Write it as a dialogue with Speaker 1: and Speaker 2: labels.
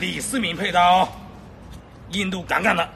Speaker 1: 李世民佩刀，印度杠杠的。